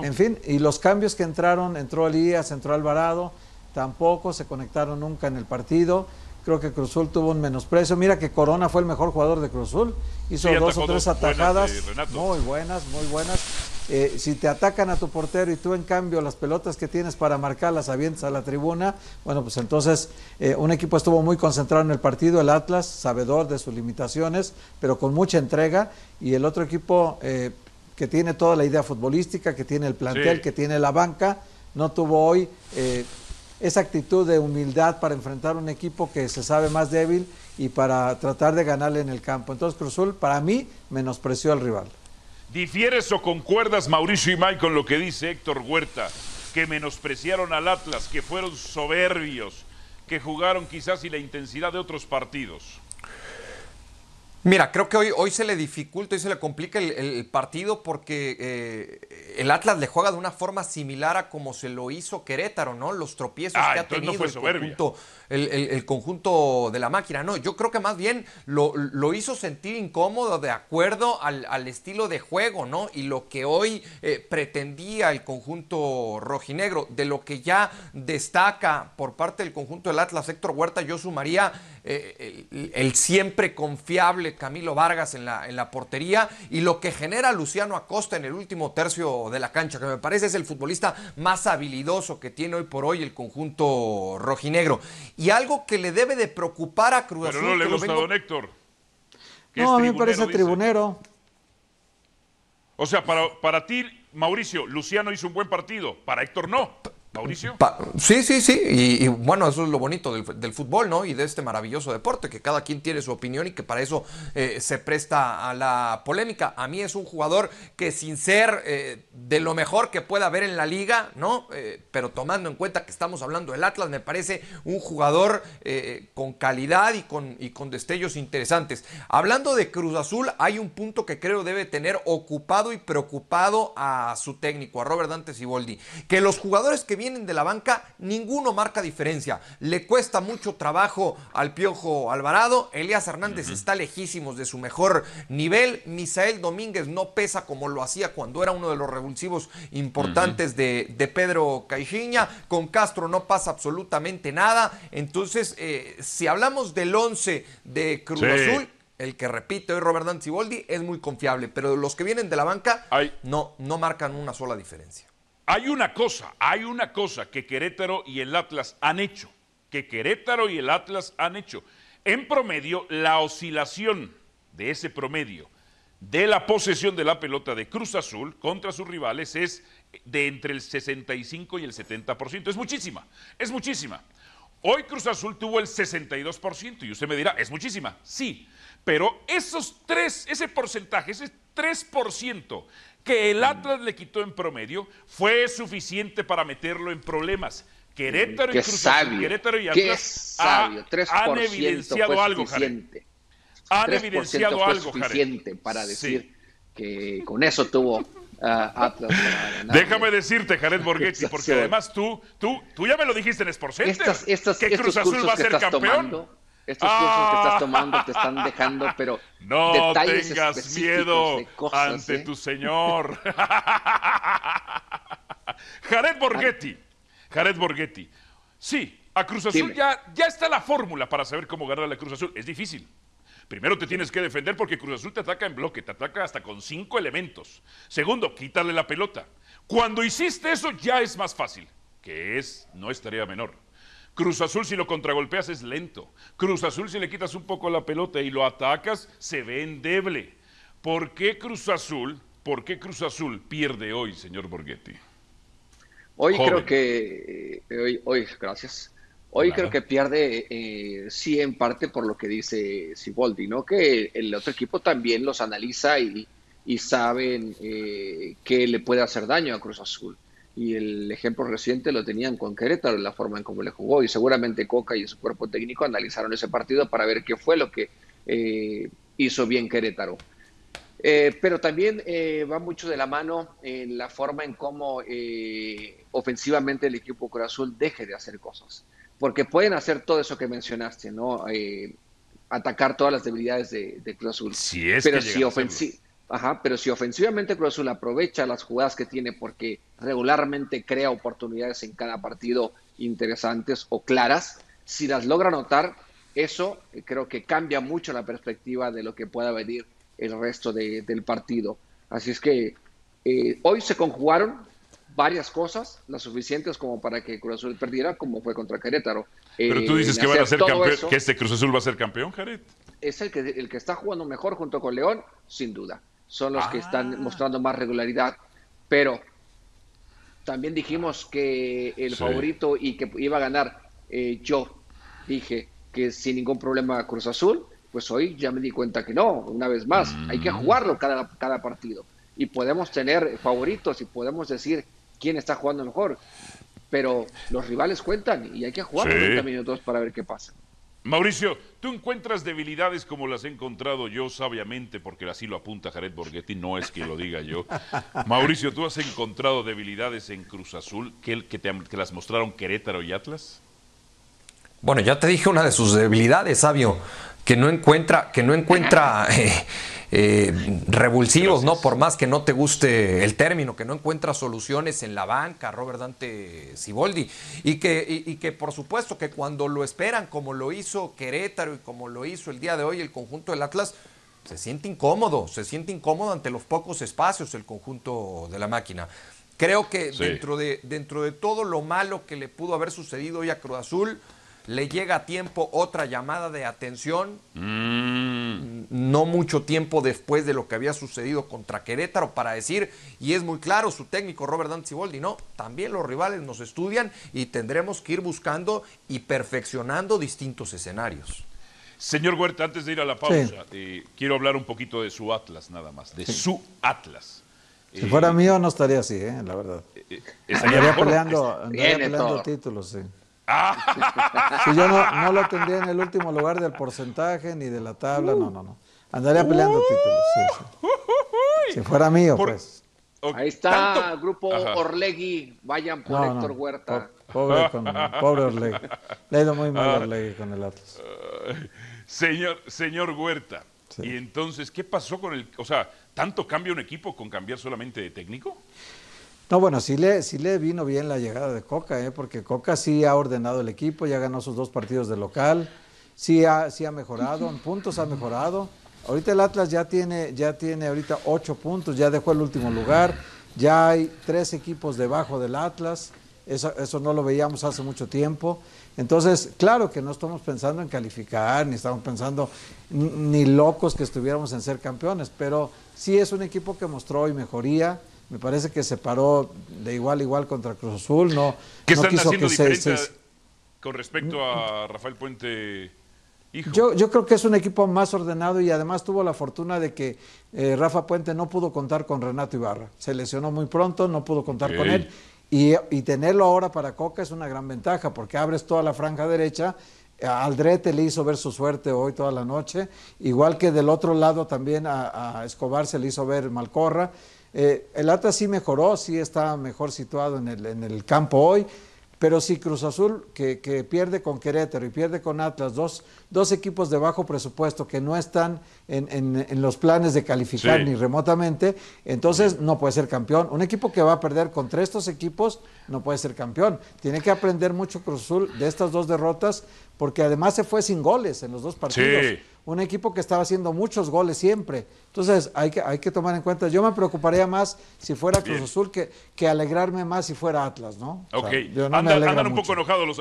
En fin, y los cambios que entraron, entró Elías, entró Alvarado, tampoco se conectaron nunca en el partido. Creo que Cruzul tuvo un menosprecio. Mira que Corona fue el mejor jugador de Cruzul. Hizo dos o tres atajadas muy buenas, muy buenas. Eh, si te atacan a tu portero y tú en cambio las pelotas que tienes para marcar las avientas a la tribuna, bueno, pues entonces eh, un equipo estuvo muy concentrado en el partido, el Atlas, sabedor de sus limitaciones, pero con mucha entrega, y el otro equipo eh, que tiene toda la idea futbolística, que tiene el plantel, que tiene la banca, no tuvo hoy esa actitud de humildad para enfrentar un equipo que se sabe más débil y para tratar de ganarle en el campo. Entonces Cruzul, para mí, menospreció al rival. ¿Difieres o concuerdas, Mauricio y Mike, con lo que dice Héctor Huerta? Que menospreciaron al Atlas, que fueron soberbios, que jugaron quizás y la intensidad de otros partidos. Mira, creo que hoy, hoy se le dificulta y se le complica el, partido porque eh, el Atlas le juega de una forma similar a como se lo hizo Querétaro, ¿no? Los tropiezos ah, que ha tenido el, conjunto, el, conjunto, de la máquina. No, yo creo que más bien lo, lo hizo sentir incómodo de acuerdo al, estilo de juego, ¿no? Y lo que hoy eh, pretendía el conjunto rojinegro, de lo que ya destaca por parte del conjunto del Atlas, Héctor Huerta, yo sumaría eh, el, siempre confiable Camilo Vargas en la, en la portería y lo que genera Luciano Acosta en el último tercio de la cancha, que me parece es el futbolista más habilidoso que tiene hoy por hoy el conjunto rojinegro. Y algo que le debe de preocupar a Cruz Pero no le gusta a don Héctor. No, a mí me parece tribunero. O sea, para, para ti, Mauricio, Luciano hizo un buen partido, para Héctor no. Mauricio. sí, sí, sí. Y, bueno, eso es lo bonito del, fútbol, ¿no? Y de este maravilloso deporte, que cada quien tiene su opinión y que para eso eh, se presta a la polémica. A mí es un jugador que sin ser eh, de lo mejor que pueda haber en la liga, ¿no? Eh, pero tomando en cuenta que estamos hablando del Atlas, me parece un jugador con calidad y con, y con destellos interesantes. Hablando de Cruz Azul, hay un punto que creo debe tener ocupado y preocupado a su técnico, a Robert Dante Siboldi, que los jugadores que vienen de la banca, ninguno marca diferencia. Le cuesta mucho trabajo al Piojo Alvarado. Elías Hernández está lejísimos de su mejor nivel. Misael Domínguez no pesa como lo hacía cuando era uno de los revulsivos importantes de, Pedro Caixinha. Con Castro no pasa absolutamente nada. Entonces, eh, si hablamos del 11 de Cruz Azul, el que repite hoy Robert Danziboldi es muy confiable, pero los que vienen de la banca no, no marcan una sola diferencia. Hay una cosa, hay una cosa que Querétaro y el Atlas han hecho, que Querétaro y el Atlas han hecho. En promedio, la oscilación de ese promedio de la posesión de la pelota de Cruz Azul contra sus rivales es de entre el 65 y el 70%. Es muchísima, es muchísima. Hoy Cruz Azul tuvo el 62% y usted me dirá, es muchísima, sí, pero esos tres, ese porcentaje, ese 3% que el Atlas le quitó en promedio fue suficiente para meterlo en problemas. Querétaro y Cruz Azul, Querétaro y Atlas han evidenciado algo, Jared. Han evidenciado fue algo, suficiente para decir que con eso tuvo ah, Atlas Déjame decirte, Jared Borghetti, porque además tú, tú, tú ya me lo dijiste en Sport Center, que Cruz Azul va a ser campeón estos cursos que estás ah. tomando te están dejando, pero no tengas miedo ante ¿eh? tu señor. Jared Borghetti, Jared Borghetti. Sí, a Cruz Azul ya, ya está la fórmula para saber cómo ganar a la Cruz Azul. Es difícil. Primero te tienes que defender porque Cruz Azul te ataca en bloque, te ataca hasta con cinco elementos. Segundo, quítale la pelota. Cuando hiciste eso ya es más fácil, que es, no es tarea menor. Cruz Azul si lo contragolpeas es lento. Cruz Azul si le quitas un poco la pelota y lo atacas se ve endeble. ¿Por qué Cruz Azul, por qué Cruz Azul pierde hoy, señor Borghetti? Hoy creo que, eh, hoy, gracias. Hoy creo que pierde, eh, sí, en parte por lo que dice Siboldi, ¿no? Que el otro equipo también los analiza y, y saben eh, que le puede hacer daño a Cruz Azul y el ejemplo reciente lo tenían con Querétaro, la forma en cómo le jugó, y seguramente Coca y su cuerpo técnico analizaron ese partido para ver qué fue lo que eh, hizo bien Querétaro. Eh, pero también eh, va mucho de la mano en la forma en cómo ofensivamente el equipo Cruz Azul deje de hacer cosas, porque pueden hacer todo eso que mencionaste, ¿no? atacar todas las debilidades de, Cruz Azul. Si es pero si, Ajá, pero si ofensivamente Cruz Azul aprovecha las jugadas que tiene porque regularmente crea oportunidades en cada partido interesantes o claras, si las logra anotar, eso eh, creo que cambia mucho la perspectiva de lo que pueda venir el resto del partido. Así es que eh, hoy se conjugaron varias cosas, las suficientes como para que Cruz Azul perdiera, como fue contra Querétaro. Pero tú dices que van a ser campeón, que este Cruz Azul va a ser campeón, Jared. Es el que, el que está jugando mejor junto con León, sin duda. Son los que están ah. mostrando más regularidad. Pero también dijimos que el favorito y que iba a ganar, eh, yo dije que sin ningún problema Cruz Azul, pues hoy ya me di cuenta que no, una vez más, hay que mm. jugarlo cada, cada partido. Y podemos tener favoritos y podemos decir quién está jugando mejor, pero los rivales cuentan y hay que jugar 90 minutos para ver qué pasa. Mauricio, ¿tú encuentras debilidades como las he encontrado yo sabiamente, porque así lo apunta Jared Borghetti, no es que lo diga yo? Mauricio, ¿tú has encontrado debilidades en Cruz Azul que, te, que las mostraron Querétaro y Atlas? Bueno, ya te dije una de sus debilidades, Sabio, que no encuentra, que no encuentra eh, eh, revulsivos, ¿no? Por más que no te guste el término, que no encuentra soluciones en la banca, Robert Dante Siboldi. Y que, y, que por supuesto que cuando lo esperan, como lo hizo Querétaro y como lo hizo el día de hoy el conjunto del Atlas, se siente incómodo, se siente incómodo ante los pocos espacios el conjunto de la máquina. Creo que dentro, de, dentro de todo lo malo que le pudo haber sucedido hoy a Cruz Azul, le llega a tiempo otra llamada de atención, mm. no mucho tiempo después de lo que había sucedido contra Querétaro, para decir, y es muy claro su técnico Robert Danziboldi, no, también los rivales nos estudian y tendremos que ir buscando y perfeccionando distintos escenarios. Señor Huerta, antes de ir a la pausa, eh, quiero hablar un poquito de su Atlas, nada más, de su Atlas. Si fuera mío no estaría así, ¿eh? la verdad. Eh, eh estaría peleando, peleando títulos, sí. Ah. Si yo no, lo tendría en el último lugar del porcentaje ni de la tabla, no, no, no. Andaría peleando títulos. Si fuera mío, pues. Ahí está, grupo Orlegui. Vayan por Héctor Huerta. pobre, con, pobre Orlegui. Le ha ido muy mal a Orlegui con el Atlas. señor, señor Huerta. Y entonces, ¿qué pasó con el. O sea, ¿tanto cambia un equipo con cambiar solamente de técnico? No, bueno, sí le, sí le vino bien la llegada de Coca, ¿eh? porque Coca sí ha ordenado el equipo, ya ganó sus dos partidos de local, sí ha, sí ha mejorado, en puntos ha mejorado. Ahorita el Atlas ya tiene, ya tiene ahorita ocho puntos, ya dejó el último lugar, ya hay tres equipos debajo del Atlas, eso, eso no lo veíamos hace mucho tiempo. Entonces, claro que no estamos pensando en calificar, ni estamos pensando ni locos que estuviéramos en ser campeones, pero sí es un equipo que mostró hoy mejoría me parece que se paró de igual a igual contra Cruz Azul, no, ¿Qué están haciendo diferente con respecto a Rafael Puente Hijo? Yo, yo creo que es un equipo más ordenado y además tuvo la fortuna de que eh, Rafa Puente no pudo contar con Renato Ibarra. Se lesionó muy pronto, no pudo contar con él. Y, y, tenerlo ahora para Coca es una gran ventaja porque abres toda la franja derecha. Aldrete le hizo ver su suerte hoy toda la noche, igual que del otro lado también a, a Escobar se le hizo ver Malcorra. Eh, el Atlas sí mejoró, sí está mejor situado en el, en el campo hoy, pero si Cruz Azul, que, pierde con Querétaro y pierde con Atlas, dos, dos equipos de bajo presupuesto que no están en, los planes de calificar ni remotamente, entonces no puede ser campeón. Un equipo que va a perder contra estos equipos no puede ser campeón. Tiene que aprender mucho Cruz Azul de estas dos derrotas, porque además se fue sin goles en los dos partidos. Un equipo que estaba haciendo muchos goles siempre. Entonces hay que, hay que tomar en cuenta, yo me preocuparía más si fuera Cruz Azul que, que alegrarme más si fuera Atlas, ¿no? Ok, yo no andan, un poco enojados los